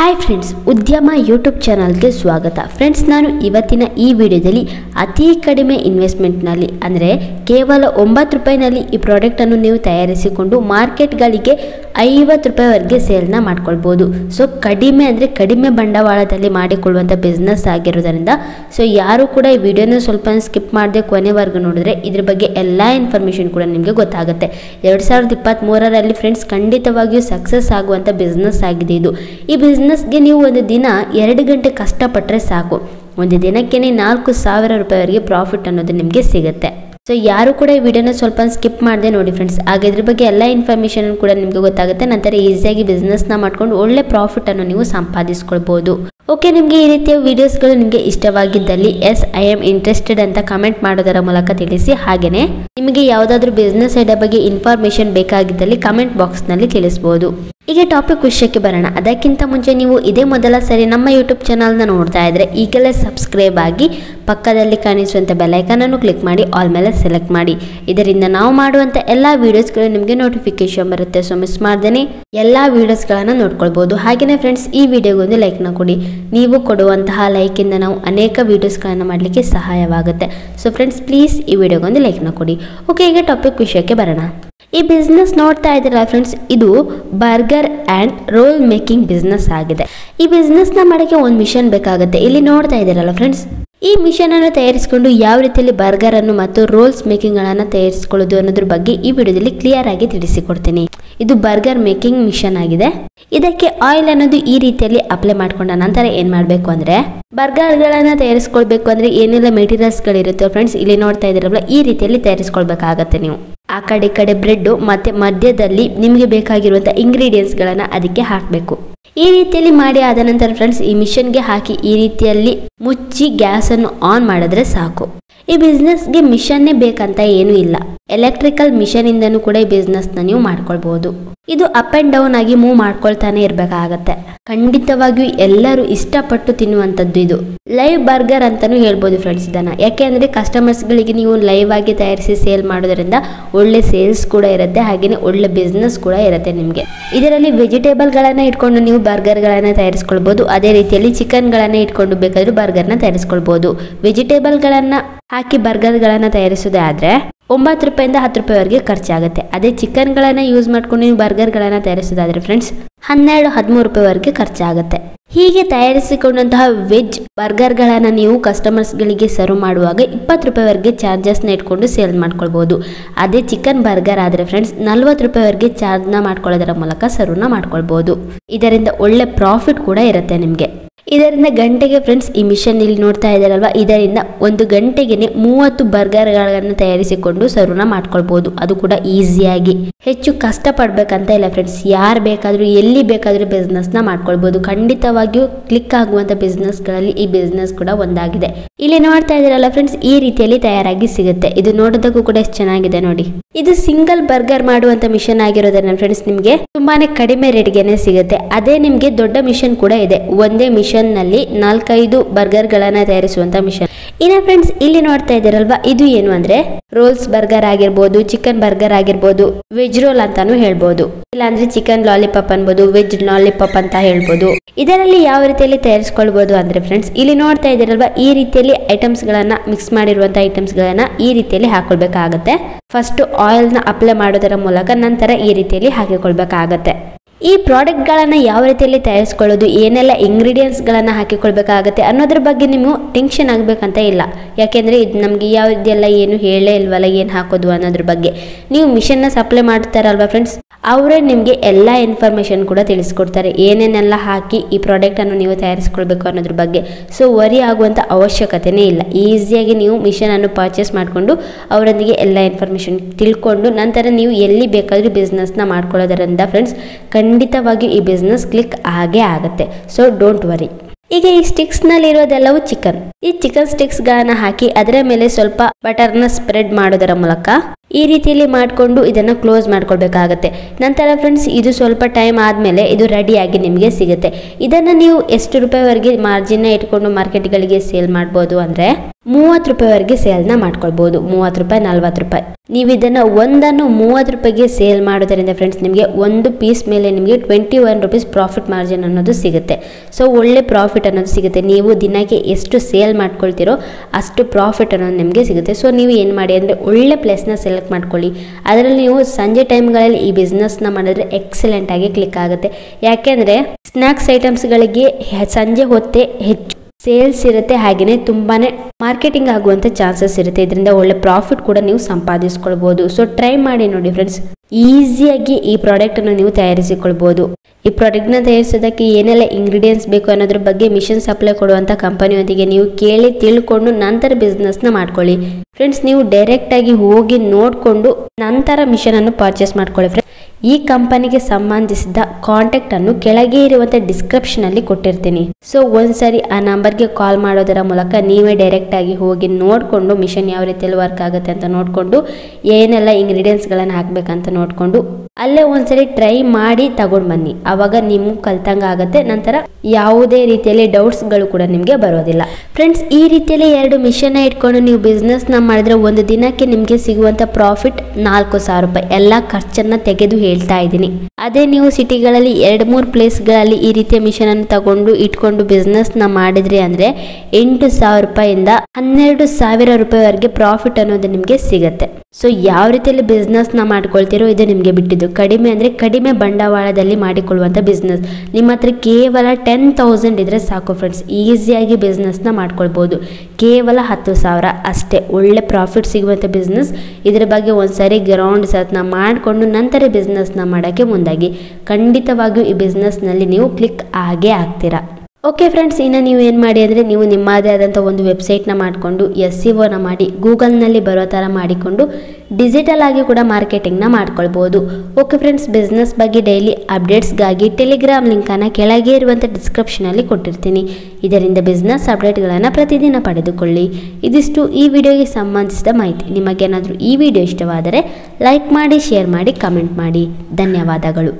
Hi friends ಉದ್ಯಮ YouTube ಚಾನಲ್ಗೆ ಸ್ವಾಗತ. ಫ್ರೆಂಡ್ಸ್ ನಾನು ಇವತ್ತಿನ ಈ ವಿಡಿಯೋದಲ್ಲಿ ಅತಿ ಕಡಿಮೆ ಇನ್ವೆಸ್ಟ್ಮೆಂಟ್ನಲ್ಲಿ ಅಂದರೆ ಕೇವಲ ಒಂಬತ್ತು ರೂಪಾಯಿನಲ್ಲಿ ಈ ಪ್ರಾಡಕ್ಟನ್ನು ನೀವು ತಯಾರಿಸಿಕೊಂಡು ಮಾರ್ಕೆಟ್ಗಳಿಗೆ ಐವತ್ತು ರೂಪಾಯಿವರೆಗೆ ಸೇಲ್ನ ಮಾಡ್ಕೊಳ್ಬೋದು. ಸೊ ಕಡಿಮೆ ಅಂದರೆ ಕಡಿಮೆ ಬಂಡವಾಳದಲ್ಲಿ ಮಾಡಿಕೊಳ್ಳುವಂಥ ಬಿಸ್ನೆಸ್ ಆಗಿರೋದರಿಂದ ಸೊ ಯಾರು ಕೂಡ ಈ ವಿಡಿಯೋನ ಸ್ವಲ್ಪ ಸ್ಕಿಪ್ ಮಾಡದೆ ಕೊನೆವರೆಗೂ ನೋಡಿದ್ರೆ ಇದ್ರ ಬಗ್ಗೆ ಎಲ್ಲ ಇನ್ಫಾರ್ಮೇಷನ್ ಕೂಡ ನಿಮಗೆ ಗೊತ್ತಾಗುತ್ತೆ. ಎರಡು ಸಾವಿರದ ಇಪ್ಪತ್ತ್ಮೂರರಲ್ಲಿ ಫ್ರೆಂಡ್ಸ್ ಖಂಡಿತವಾಗಿಯೂ ಸಕ್ಸಸ್ ಆಗುವಂಥ ಬಿಸ್ನೆಸ್ ಆಗಿದೆ ಇದು. ಈ ಬಿಸ್ನೆಸ್ಗೆ ನೀವು ಒಂದು ದಿನ ಎರಡು ಗಂಟೆ ಕಷ್ಟಪಟ್ಟರೆ ಸಾಕು. ಒಂದು ದಿನಕ್ಕೆ ನಾಲ್ಕು ಸಾವಿರ ರೂಪಾಯಿವರೆಗೆ ಪ್ರಾಫಿಟ್ ಅನ್ನೋದು ನಿಮಗೆ ಸಿಗುತ್ತೆ. ಸೊ ಯಾರು ಕೂಡ ಈ ವಿಡಿಯೋನ ಸ್ವಲ್ಪ ಸ್ಕಿಪ್ ಮಾಡದೆ ನೋಡಿ ಫ್ರೆಂಡ್ಸ್ ಹಾಗೆ ಇದ್ರ ಬಗ್ಗೆ ಎಲ್ಲ ಇನ್ಫಾರ್ಮೇಷನ್ ಕೂಡ ನಿಮಗೆ ಗೊತ್ತಾಗುತ್ತೆ. ನಂತರ ಈಸಿಯಾಗಿ ಬಿಸ್ನೆಸ್ನ ಮಾಡ್ಕೊಂಡು ಒಳ್ಳೆ ಪ್ರಾಫಿಟ್ ಅನ್ನು ನೀವು ಸಂಪಾದಿಸ್ಕೊಳ್ಬೋದು. ಓಕೆ ನಿಮಗೆ ಈ ರೀತಿಯ ವಿಡಿಯೋಸ್ಗಳು ನಿಮಗೆ ಇಷ್ಟವಾಗಿದ್ದಲ್ಲಿ ಎಸ್ ಐ ಆಮ್ ಇಂಟ್ರೆಸ್ಟೆಡ್ ಅಂತ ಕಮೆಂಟ್ ಮಾಡೋದರ ಮೂಲಕ ತಿಳಿಸಿ. ಹಾಗೆಯೇ ನಿಮಗೆ ಯಾವುದಾದ್ರೂ ಬಿಸ್ನೆಸ್ ಐಡಿಯಾ ಬಗ್ಗೆ ಇನ್ಫಾರ್ಮೇಷನ್ ಬೇಕಾಗಿದ್ದಲ್ಲಿ ಕಮೆಂಟ್ ಬಾಕ್ಸ್ನಲ್ಲಿ ತಿಳಿಸ್ಬೋದು. ಈಗ ಟಾಪಿಕ್ ವಿಷಯಕ್ಕೆ ಬರೋಣ. ಅದಕ್ಕಿಂತ ಮುಂಚೆ ನೀವು ಇದೇ ಮೊದಲ ಸರಿ ನಮ್ಮ ಯೂಟ್ಯೂಬ್ ಚಾನಲ್ನ ನೋಡ್ತಾ ಇದ್ರೆ ಈಗಲೇ ಸಬ್ಸ್ಕ್ರೈಬ್ ಆಗಿ ಪಕ್ಕದಲ್ಲಿ ಕಾಣಿಸುವಂಥ ಬೆಲೈಕನನ್ನು ಕ್ಲಿಕ್ ಮಾಡಿ ಆಲ್ ಮೇಲೆ ಸೆಲೆಕ್ಟ್ ಮಾಡಿ. ಇದರಿಂದ ನಾವು ಮಾಡುವಂಥ ಎಲ್ಲ ವೀಡಿಯೋಸ್ಗಳು ನಿಮಗೆ ನೋಟಿಫಿಕೇಶನ್ ಬರುತ್ತೆ. ಸೊ ಮಿಸ್ ಮಾಡ್ದೇನೆ ಎಲ್ಲ ವೀಡಿಯೋಸ್ಗಳನ್ನು ನೋಡ್ಕೊಳ್ಬೋದು. ಹಾಗೆಯೇ ಫ್ರೆಂಡ್ಸ್ ಈ ವಿಡಿಯೋಗೊಂದು ಲೈಕ್ನ ಕೊಡಿ. ನೀವು ಕೊಡುವಂತಹ ಲೈಕಿಂದ ನಾವು ಅನೇಕ ವೀಡಿಯೋಸ್ಗಳನ್ನು ಮಾಡಲಿಕ್ಕೆ ಸಹಾಯವಾಗುತ್ತೆ. ಸೊ ಫ್ರೆಂಡ್ಸ್ ಪ್ಲೀಸ್ ಈ ವಿಡಿಯೋಗೊಂದು ಲೈಕ್ನ ಕೊಡಿ. ಓಕೆ ಈಗ ಟಾಪಿಕ್ ವಿಷಯಕ್ಕೆ ಬರೋಣ. ಈ ಬಿಸ್ನೆಸ್ ನೋಡ್ತಾ ಇದ್ದೀರ ಫ್ರೆಂಡ್ಸ್ ಇದು burger and roll making business ಆಗಿದೆ. ಈ ಬಿಸ್ನೆಸ್ನ ಮಾಡೋಕ್ಕೆ ಒಂದು ಮಿಷನ್ ಬೇಕಾಗುತ್ತೆ. ಇಲ್ಲಿ ನೋಡ್ತಾ ಇದ್ದೀರಲ್ಲ ಫ್ರೆಂಡ್ಸ್ ಈ ಮಿಷನ್ ಅನ್ನು ತಯಾರಿಸಿಕೊಂಡು ಯಾವ ರೀತಿಯಲ್ಲಿ ಬರ್ಗರ್ ಅನ್ನು ಮತ್ತು ರೋಲ್ಸ್ ಮೇಕಿಂಗ್ ಗಳನ್ನ ತಯಾರಿಸಿಕೊಳ್ಳೋದು ಅನ್ನೋದ್ರ ಬಗ್ಗೆ ಈ ವಿಡಿಯೋದಲ್ಲಿ ಕ್ಲಿಯರ್ ಆಗಿ ತಿಳಿಸಿಕೊಡ್ತೀನಿ. ಇದು ಬರ್ಗರ್ ಮೇಕಿಂಗ್ ಮಿಷನ್ ಆಗಿದೆ. ಇದಕ್ಕೆ ಆಯಿಲ್ ಅನ್ನೋದು ಈ ರೀತಿಯಲ್ಲಿ ಅಪ್ಲೈ ಮಾಡ್ಕೊಂಡ ನಂತರ ಏನ್ ಮಾಡಬೇಕು ಅಂದ್ರೆ ಬರ್ಗರ್ ಗಳನ್ನ ತಯಾರಿಸ್ಕೊಳ್ಬೇಕು ಅಂದ್ರೆ ಏನೆಲ್ಲ ಮೆಟೀರಿಯಲ್ಸ್ ಗಳಿರುತ್ತೆ ಫ್ರೆಂಡ್ಸ್ ಇಲ್ಲಿ ನೋಡ್ತಾ ಇದ್ದೀರಲ್ಲ ಈ ರೀತಿಯಲ್ಲಿ ತಯಾರಿಸ್ಕೊಳ್ಬೇಕಾಗತ್ತೆ ನೀವು. ಆ ಕಡೆ ಈ ಕಡೆ ಬ್ರೆಡ್ ಮತ್ತೆ ಮಧ್ಯದಲ್ಲಿ ನಿಮಗೆ ಬೇಕಾಗಿರುವಂತ ಇಂಗ್ರೀಡಿಯೆಂಟ್ಸ್ ಗಳನ್ನ ಅದಕ್ಕೆ ಹಾಕಬೇಕು. ಈ ರೀತಿಯಲ್ಲಿ ಮಾಡಿ ಆದ ನಂತರ ಫ್ರೆಂಡ್ಸ್ ಈ ಮಿಷನ್ಗೆ ಹಾಕಿ ಈ ರೀತಿಯಲ್ಲಿ ಮುಚ್ಚಿ ಗ್ಯಾಸ್ ಅನ್ನು ಆನ್ ಮಾಡಿದ್ರೆ ಸಾಕು. ಈ ಬಿಸ್ನೆಸ್ಗೆ ಮಿಷನ್ನೇ ಬೇಕಂತ ಏನೂ ಇಲ್ಲ. ಎಲೆಕ್ಟ್ರಿಕಲ್ ಮಿಷನ್ ಇಂದನೂ ಕೂಡ ಈ ಬಿಸ್ನೆಸ್ನ ನೀವು ಮಾಡ್ಕೊಳ್ಬಹುದು ಇದು ಅಪ್ ಅಂಡ್ ಡೌನ್ ಆಗಿ ಮೂವ್ ಮಾಡ್ಕೊಳ್ತಾನೆ ಇರಬೇಕಾಗತ್ತೆ. ಖಂಡಿತವಾಗಿಯೂ ಎಲ್ಲರೂ ಇಷ್ಟಪಟ್ಟು ತಿನ್ನುವಂಥದ್ದು ಇದು. ಲೈವ್ ಬರ್ಗರ್ ಅಂತಾನೂ ಹೇಳ್ಬೋದು ಫ್ರೆಂಡ್ಸ್ ಇದನ್ನ. ಯಾಕೆಂದ್ರೆ ಕಸ್ಟಮರ್ಸ್ಗಳಿಗೆ ನೀವು ಲೈವ್ ಆಗಿ ತಯಾರಿಸಿ ಸೇಲ್ ಮಾಡೋದ್ರಿಂದ ಒಳ್ಳೆ ಸೇಲ್ಸ್ ಕೂಡ ಇರುತ್ತೆ ಹಾಗೆಯೇ ಒಳ್ಳೆ ಬಿಸ್ನೆಸ್ ಕೂಡ ಇರುತ್ತೆ ನಿಮಗೆ. ಇದರಲ್ಲಿ ವೆಜಿಟೇಬಲ್ಗಳನ್ನು ಇಟ್ಕೊಂಡು ನೀವು ಬರ್ಗರ್ಗಳನ್ನ ತಯಾರಿಸ್ಕೊಳ್ಬೋದು. ಅದೇ ರೀತಿಯಲ್ಲಿ ಚಿಕನ್ಗಳನ್ನು ಇಟ್ಕೊಂಡು ಬೇಕಾದ್ರೂ ಬರ್ಗರ್ನ ತಯಾರಿಸ್ಕೊಳ್ಬೋದು. ವೆಜಿಟೇಬಲ್ಗಳನ್ನ ಹಾಕಿ ಬರ್ಗರ್ಗಳನ್ನು ತಯಾರಿಸೋದೇ ಆದರೆ ಒಂಬತ್ತು ರೂಪಾಯಿಂದ ಹತ್ತು ರೂಪಾಯಿವರೆಗೆ ಖರ್ಚಾಗುತ್ತೆ. ಅದೇ ಚಿಕನ್ಗಳನ್ನು ಯೂಸ್ ಮಾಡ್ಕೊಂಡು ನೀವು ಬರ್ಗರ್ಗಳನ್ನು ತಯಾರಿಸೋದಾದರೆ ಫ್ರೆಂಡ್ಸ್ ಹನ್ನೆರಡು, ಹದಿಮೂರು ರೂಪಾಯಿವರೆಗೆ ಖರ್ಚಾಗುತ್ತೆ. ಹೀಗೆ ತಯಾರಿಸಿಕೊಂಡಂತಹ ವೆಜ್ ಬರ್ಗರ್ಗಳನ್ನು ನೀವು ಕಸ್ಟಮರ್ಸ್ಗಳಿಗೆ ಸರ್ವ್ ಮಾಡುವಾಗ ಇಪ್ಪತ್ತು ರೂಪಾಯಿವರೆಗೆ ಚಾರ್ಜಸ್ನ ಇಟ್ಕೊಂಡು ಸೇಲ್ ಮಾಡ್ಕೊಳ್ಬೋದು. ಅದೇ ಚಿಕನ್ ಬರ್ಗರ್ ಆದರೆ ಫ್ರೆಂಡ್ಸ್ ನಲ್ವತ್ತು ರೂಪಾಯಿವರೆಗೆ ಚಾರ್ಜ್ನ ಮಾಡ್ಕೊಳ್ಳೋದರ ಮೂಲಕ ಸರ್ವ್ನ ಮಾಡ್ಕೊಳ್ಬೋದು. ಇದರಿಂದ ಒಳ್ಳೆ ಪ್ರಾಫಿಟ್ ಕೂಡ ಇರುತ್ತೆ ನಿಮಗೆ. ಇದರಿಂದ ಗಂಟೆಗೆ ಫ್ರೆಂಡ್ಸ್ ಈ ಮಿಷನ್ ಇಲ್ಲಿ ನೋಡ್ತಾ ಇದ್ದಾರಲ್ವ? ಇದರಿಂದ ಒಂದು ಗಂಟೆಗೆ ಮೂವತ್ತು ಬರ್ಗರ್ಗಳನ್ನು ತಯಾರಿಸಿಕೊಂಡು ಸರ್ವ್ನ ಮಾಡ್ಕೊಳ್ಬಹುದು ಅದು ಕೂಡ ಈಸಿಯಾಗಿ ಹೆಚ್ಚು ಕಷ್ಟ ಪಡ್ಬೇಕಂತ ಇಲ್ಲ ಫ್ರೆಂಡ್ಸ್ ಯಾರು ಬೇಕಾದರೂ, ಎಲ್ಲಿ ಬೇಕಾದರೂ ಬಿಸ್ನೆಸ್ನ ಮಾಡ್ಕೊಳ್ಬಹುದು ಖಂಡಿತವಾಗಿಯೂ ಕ್ಲಿಕ್ ಆಗುವಂಥ ಬಿಸ್ನೆಸ್ಗಳಲ್ಲಿ ಈ ಬಿಸ್ನೆಸ್ ಕೂಡ ಒಂದಾಗಿದೆ. ಇಲ್ಲಿ ನೋಡ್ತಾ ಇದ್ದಾರಲ್ಲ ಫ್ರೆಂಡ್ಸ್ ಈ ರೀತಿಯಲ್ಲಿ ತಯಾರಾಗಿ ಸಿಗುತ್ತೆ. ಇದು ನೋಡೋದಕ್ಕೂ ಕೂಡ ಎಷ್ಟು ಚೆನ್ನಾಗಿದೆ ನೋಡಿ. ಇದು ಸಿಂಗಲ್ ಬರ್ಗರ್ ಮಾಡುವಂತ ಮಿಷನ್ ಆಗಿರೋದ್ರಿಂದ ಫ್ರೆಂಡ್ಸ್ ನಿಮಗೆ ತುಂಬಾನೇ ಕಡಿಮೆ ರೇಟ್ಗೆನೆ ಸಿಗುತ್ತೆ. ಅದೇ ನಿಮಗೆ ದೊಡ್ಡ ಮಿಷನ್ ಕೂಡ ಇದೆ. ಒಂದೇ ಮಿಷನ್ ನಲ್ಲಿ ನಾಲ್ಕೈದು ಬರ್ಗರ್ ಗಳನ್ನ ತಯಾರಿಸುವಂತ ಮಿಷನ್. ಇನ್ನ ಫ್ರೆಂಡ್ಸ್ ಇಲ್ಲಿ ನೋಡ್ತಾ ಇದ್ದೀರಲ್ವಾ, ಇದು ಏನು ಅಂದ್ರೆ ರೋಲ್ಸ್ ಬರ್ಗರ್ ಆಗಿರ್ಬೋದು, ಚಿಕನ್ ಬರ್ಗರ್ ಆಗಿರ್ಬೋದು, ವೆಜ್ ರೋಲ್ ಅಂತಾನು ಹೇಳ್ಬೋದು. ಇಲ್ಲಾಂದ್ರೆ ಚಿಕನ್ ಲಾಲಿಪಾಪ್ ಅನ್ಬೋದು, ವೆಜ್ ಲಾಲಿಪಾಪ್ ಅಂತ ಹೇಳ್ಬೋದು. ಇದರಲ್ಲಿ ಯಾವ ರೀತಿಯಲ್ಲಿ ತಯಾರಿಸ್ಕೊಳ್ಬಹುದು ಅಂದ್ರೆ ಫ್ರೆಂಡ್ಸ್ ಇಲ್ಲಿ ನೋಡ್ತಾ ಇದ್ದೀರಲ್ವಾ, ಈ ರೀತಿಯಲ್ಲಿ ಐಟಮ್ಸ್ ಗಳನ್ನ ಮಿಕ್ಸ್ ಮಾಡಿರುವಂತ ಐಟಮ್ಸ್ ಗಳನ್ನ ಈ ರೀತಿಯಲ್ಲಿ ಹಾಕೊಳ್ಬೇಕಾಗತ್ತೆ. ಫಸ್ಟ್ ಆಯಿಲ್ನ ಅಪ್ಲೈ ಮಾಡೋದರ ಮೂಲಕ ನಂತರ ಈ ರೀತಿಯಲ್ಲಿ ಹಾಕಿಕೊಳ್ಬೇಕಾಗತ್ತೆ. ಈ ಪ್ರಾಡಕ್ಟ್ಗಳನ್ನು ಯಾವ ರೀತಿಯಲ್ಲಿ ತಯಾರಿಸ್ಕೊಳ್ಳೋದು, ಏನೆಲ್ಲ ಇಂಗ್ರೀಡಿಯೆಂಟ್ಸ್ಗಳನ್ನು ಹಾಕಿಕೊಳ್ಬೇಕಾಗತ್ತೆ ಅನ್ನೋದ್ರ ಬಗ್ಗೆ ನೀವು ಟೆನ್ಷನ್ ಆಗಬೇಕಂತ ಇಲ್ಲ. ಯಾಕೆಂದರೆ ಇದು ನಮಗೆ ಯಾವುದೆಲ್ಲ ಏನು ಹೇಳೇ ಇಲ್ವಲ್ಲ, ಏನು ಹಾಕೋದು ಅನ್ನೋದ್ರ ಬಗ್ಗೆ. ನೀವು ಮಿಷನ್ನ ಸಪ್ಲೈ ಮಾಡ್ತಾರಲ್ವ ಫ್ರೆಂಡ್ಸ್? ಅವರೇ ನಿಮಗೆ ಎಲ್ಲ ಇನ್ಫಾರ್ಮೇಷನ್ ಕೂಡ ತಿಳಿಸ್ಕೊಡ್ತಾರೆ. ಏನೇನೆಲ್ಲ ಹಾಕಿ ಈ ಪ್ರಾಡಕ್ಟನ್ನು ನೀವು ತಯಾರಿಸ್ಕೊಳ್ಬೇಕು ಅನ್ನೋದ್ರ ಬಗ್ಗೆ. ಸೊ, ವರಿ ಆಗುವಂಥ ಅವಶ್ಯಕತೆನೇ ಇಲ್ಲ. ಈಸಿಯಾಗಿ ನೀವು ಮಿಷನನ್ನು ಪರ್ಚೇಸ್ ಮಾಡಿಕೊಂಡು ಅವರೊಂದಿಗೆ ಎಲ್ಲ ಇನ್ಫಾರ್ಮೇಷನ್ ತಿಳ್ಕೊಂಡು ನಂತರ ನೀವು ಎಲ್ಲಿ ಬೇಕಾದರೂ ಬಿಸ್ನೆಸ್ನ ಮಾಡ್ಕೊಳ್ಳೋದರಿಂದ ಫ್ರೆಂಡ್ಸ್ ಖಂಡಿತವಾಗಿಯೂ ಈ ಬಿಸ್ನೆಸ್ ಕ್ಲಿಕ್ ಆಗೇ ಆಗುತ್ತೆ. ಸೊ ಡೋಂಟ್ ವರಿ ಈಗ ಈ ಸ್ಟಿಕ್ಸ್ನಲ್ಲಿ ಇರೋದೆಲ್ಲವೂ ಚಿಕನ್ ಈ ಚಿಕನ್ ಸ್ಟಿಕ್ಸ್ ಗಳನ್ನ ಹಾಕಿ ಅದರ ಮೇಲೆ ಸ್ವಲ್ಪ ಬಟರ್ನ ಸ್ಪ್ರೆಡ್ ಮಾಡೋದರ ಮೂಲಕ ಈ ರೀತಿಯಲ್ಲಿ ಮಾಡಿಕೊಂಡು ಇದನ್ನು ಕ್ಲೋಸ್ ಮಾಡ್ಕೊಳ್ಬೇಕಾಗತ್ತೆ. ನಂತರ ಫ್ರೆಂಡ್ಸ್ ಇದು ಸ್ವಲ್ಪ ಟೈಮ್ ಆದಮೇಲೆ ಇದು ರೆಡಿಯಾಗಿ ನಿಮಗೆ ಸಿಗುತ್ತೆ. ಇದನ್ನು ನೀವು ಎಷ್ಟು ರೂಪಾಯಿವರೆಗೆ ಮಾರ್ಜಿನ್ನ ಇಟ್ಕೊಂಡು ಮಾರ್ಕೆಟ್ಗಳಿಗೆ ಸೇಲ್ ಮಾಡ್ಬೋದು ಅಂದರೆ ಮೂವತ್ತು ರೂಪಾಯಿವರೆಗೆ ಸೇಲ್ನ ಮಾಡ್ಕೊಳ್ಬೋದು. ಮೂವತ್ತು ರೂಪಾಯಿ, ನಲ್ವತ್ತು ರೂಪಾಯಿ. ನೀವು ಇದನ್ನು ಒಂದನ್ನು ಮೂವತ್ತು ರೂಪಾಯಿಗೆ ಸೇಲ್ ಮಾಡೋದರಿಂದ ಫ್ರೆಂಡ್ಸ್ ನಿಮಗೆ ಒಂದು ಪೀಸ್ ಮೇಲೆ ನಿಮಗೆ twenty one rupees profit margin ಅನ್ನೋದು ಸಿಗುತ್ತೆ. ಸೊ ಒಳ್ಳೆ ಪ್ರಾಫಿಟ್ ಅನ್ನೋದು ಸಿಗುತ್ತೆ. ನೀವು ದಿನಕ್ಕೆ ಎಷ್ಟು ಸೇಲ್ ಮಾಡ್ಕೊಳ್ತೀರೋ ಅಷ್ಟು ಪ್ರಾಫಿಟ್ ಅನ್ನೋದು ನಿಮಗೆ ಸಿಗುತ್ತೆ. ಸೊ ನೀವು ಏನು ಮಾಡಿ ಅಂದರೆ ಒಳ್ಳೆ ಪ್ಲೇಸ್ನ ಸೆಲೆಕ್ಟ್ ಮಾಡ್ಕೊಳ್ಳಿ. ಅದರಲ್ಲಿ ನೀವು ಸಂಜೆ ಟೈಮ್ಗಳಲ್ಲಿ ಈ ಬಿಸ್ನೆಸ್ನ ಮಾಡಿದ್ರೆ ಎಕ್ಸಲೆಂಟ್ ಆಗಿ ಕ್ಲಿಕ್ ಆಗುತ್ತೆ. ಯಾಕೆಂದರೆ ಸ್ನ್ಯಾಕ್ಸ್ ಐಟಮ್ಸ್ಗಳಿಗೆ ಸಂಜೆ ಹೊತ್ತೇ ಹೆಚ್ಚು ಸೇಲ್ಸ್ ಇರುತ್ತೆ. ಹಾಗೆಯೇ ತುಂಬಾ ಮಾರ್ಕೆಟಿಂಗ್ ಆಗುವಂಥ ಚಾನ್ಸಸ್ ಇರುತ್ತೆ. ಇದರಿಂದ ಒಳ್ಳೆ ಪ್ರಾಫಿಟ್ ಕೂಡ ನೀವು ಸಂಪಾದಿಸ್ಕೊಳ್ಬೋದು. ಸೊ ಟ್ರೈ ಮಾಡಿ ನೋಡಿ ಫ್ರೆಂಡ್ಸ್ ಈಸಿಯಾಗಿ ಈ ಪ್ರಾಡಕ್ಟನ್ನು ನೀವು ತಯಾರಿಸಿಕೊಳ್ಬೋದು. ಈ ಪ್ರಾಡಕ್ಟ್ನ ತಯಾರಿಸೋದಕ್ಕೆ ಏನೆಲ್ಲ ಇಂಗ್ರೀಡಿಯೆಂಟ್ಸ್ ಬೇಕು ಅನ್ನೋದ್ರ ಬಗ್ಗೆ ಮಿಷನ್ ಸಪ್ಲೈ ಕೊಡುವಂಥ ಕಂಪನಿಯೊಂದಿಗೆ ನೀವು ಕೇಳಿ ತಿಳ್ಕೊಂಡು ನಂತರ ಬಿಸ್ನೆಸ್ನ ಮಾಡ್ಕೊಳ್ಳಿ. ಫ್ರೆಂಡ್ಸ್ ನೀವು ಡೈರೆಕ್ಟಾಗಿ ಹೋಗಿ ನೋಡಿಕೊಂಡು ನಂತರ ಮಿಷನನ್ನು ಪರ್ಚೇಸ್ ಮಾಡ್ಕೊಳ್ಳಿ. ಫ್ರೆಂಡ್ಸ್ ಈ ಕಂಪನಿಗೆ ಸಂಬಂಧಿಸಿದ ಕಾಂಟ್ಯಾಕ್ಟ್ ಅನ್ನು ಕೆಳಗೆ ಇರುವಂತಹ ಡಿಸ್ಕ್ರಿಪ್ಷನ್ ಅಲ್ಲಿ ಕೊಟ್ಟಿರ್ತೀನಿ. ಸೊ ಒಂದ್ಸರಿ ಆ ನಂಬರ್ಗೆ ಕಾಲ್ ಮಾಡೋದರ ಮೂಲಕ ನೀವೇ ಡೈರೆಕ್ಟ್ ಆಗಿ ಹೋಗಿ ನೋಡಿಕೊಂಡು ಮಿಷನ್ ಯಾವ ರೀತಿಯಲ್ಲಿ ವರ್ಕ್ ಆಗುತ್ತೆ ಅಂತ ನೋಡಿಕೊಂಡು ಏನೆಲ್ಲ ಇಂಗ್ರೀಡಿಯೆಂಟ್ಸ್ಗಳನ್ನು ಹಾಕ್ಬೇಕಂತ ನೋಡಿಕೊಂಡು ಅಲ್ಲೇ ಒಂದ್ಸರಿ ಟ್ರೈ ಮಾಡಿ ತಗೊಂಡ್ ಬನ್ನಿ. ಅವಾಗ ನಿಮ್ಗೆ ಕಲ್ತಂಗ ಆಗುತ್ತೆ. ನಂತರ ಯಾವುದೇ ರೀತಿಯಲ್ಲಿ ಡೌಟ್ಸ್ಗಳು ಕೂಡ ನಿಮಗೆ ಬರೋದಿಲ್ಲ. ಫ್ರೆಂಡ್ಸ್ ಈ ರೀತಿಯಲ್ಲಿ ಎರಡು ಮಿಷನ್ ಇಟ್ಕೊಂಡು ನೀವು ಬಿಸ್ನೆಸ್ನ ಮಾಡಿದ್ರೆ ಒಂದು ದಿನಕ್ಕೆ ನಿಮಗೆ ಸಿಗುವಂತ ಪ್ರಾಫಿಟ್ ನಾಲ್ಕು ಸಾವಿರ ರೂಪಾಯಿ. ಎಲ್ಲಾ ಖರ್ಚನ್ನ ತೆಗೆದು ಹೇಳ್ತಾ ಇದ್ದೀನಿ. ಅದೇ ನೀವು ಸಿಟಿಗಳಲ್ಲಿ ಎರಡು ಮೂರು ಪ್ಲೇಸ್ಗಳಲ್ಲಿ ಈ ರೀತಿಯ ಮಿಷನ್ ಅನ್ನು ತಗೊಂಡು ಇಟ್ಕೊಂಡು ಬಿಸ್ನೆಸ್ನ ಮಾಡಿದ್ರಿ ಅಂದ್ರೆ ಎಂಟು ಸಾವಿರ ರೂಪಾಯಿಂದ ಹನ್ನೆರಡು ಸಾವಿರ ರೂಪಾಯಿವರೆಗೆ ಪ್ರಾಫಿಟ್ ಅನ್ನೋದು ನಿಮಗೆ ಸಿಗುತ್ತೆ. ಸೊ ಯಾವ ರೀತಿಯಲ್ಲಿ ನ ಮಾಡ್ಕೊಳ್ತೀರೋ ಇದು ನಿಮಗೆ ಬಿಟ್ಟಿದ್ದು. ಕಡಿಮೆ ಅಂದರೆ ಕಡಿಮೆ ಬಂಡವಾಳದಲ್ಲಿ ಮಾಡಿಕೊಳ್ಳುವಂಥ ಬಿಸ್ನೆಸ್ ನಿಮ್ಮ ಹತ್ರ ಕೇವಲ ಟೆನ್ ತೌಸಂಡ್ ಇದ್ದರೆ ಸಾಕು ಫ್ರೆಂಡ್ಸ್ ಈಸಿಯಾಗಿ ಬಿಸ್ನೆಸ್ನ ಮಾಡ್ಕೊಳ್ಬೋದು. ಕೇವಲ ಹತ್ತು ಸಾವಿರ ಅಷ್ಟೇ. ಒಳ್ಳೆ ಪ್ರಾಫಿಟ್ ಸಿಗುವಂಥ ಬಿಸ್ನೆಸ್ ಇದರ ಬಗ್ಗೆ ಒಂದ್ಸರಿ ಗ್ರೌಂಡ್ ಸತ್ನ ಮಾಡಿಕೊಂಡು ನಂತರ ಬಿಸ್ನೆಸ್ನ ಮಾಡೋಕ್ಕೆ ಮುಂದಾಗಿ. ಖಂಡಿತವಾಗಿಯೂ ಈ ಬಿಸ್ನೆಸ್ನಲ್ಲಿ ನೀವು ಕ್ಲಿಕ್ ಆಗೇ ಆಗ್ತೀರಾ. ಓಕೆ ಫ್ರೆಂಡ್ಸ್ ಇನ್ನು ನೀವು ಏನು ಮಾಡಿ ಅಂದರೆ ನೀವು ನಿಮ್ಮದೇ ಆದಂಥ ಒಂದು ವೆಬ್ಸೈಟ್ನ ಮಾಡಿಕೊಂಡು ಎಸ್ ಸಿ ಒನ ಮಾಡಿ ಗೂಗಲ್ನಲ್ಲಿ ಬರೋ ಥರ ಮಾಡಿಕೊಂಡು ಡಿಜಿಟಲ್ ಆಗಿ ಕೂಡ ಮಾರ್ಕೆಟಿಂಗ್ನ ಮಾಡ್ಕೊಳ್ಬೋದು. ಓಕೆ ಫ್ರೆಂಡ್ಸ್ ಬಿಸ್ನೆಸ್ ಬಗ್ಗೆ ಡೈಲಿ ಅಪ್ಡೇಟ್ಸ್ಗಾಗಿ ಟೆಲಿಗ್ರಾಮ್ ಲಿಂಕನ್ನು ಕೆಳಗೆ ಇರುವಂಥ ಡಿಸ್ಕ್ರಿಪ್ಷನಲ್ಲಿ ಕೊಟ್ಟಿರ್ತೀನಿ. ಇದರಿಂದ ಬಿಸ್ನೆಸ್ ಅಪ್ಡೇಟ್ಗಳನ್ನು ಪ್ರತಿದಿನ ಪಡೆದುಕೊಳ್ಳಿ. ಇದಿಷ್ಟು ಈ ವಿಡಿಯೋಗೆ ಸಂಬಂಧಿಸಿದ ಮಾಹಿತಿ. ನಿಮಗೇನಾದರೂ ಈ ವಿಡಿಯೋ ಇಷ್ಟವಾದರೆ ಲೈಕ್ ಮಾಡಿ ಶೇರ್ ಮಾಡಿ ಕಮೆಂಟ್ ಮಾಡಿ. ಧನ್ಯವಾದಗಳು.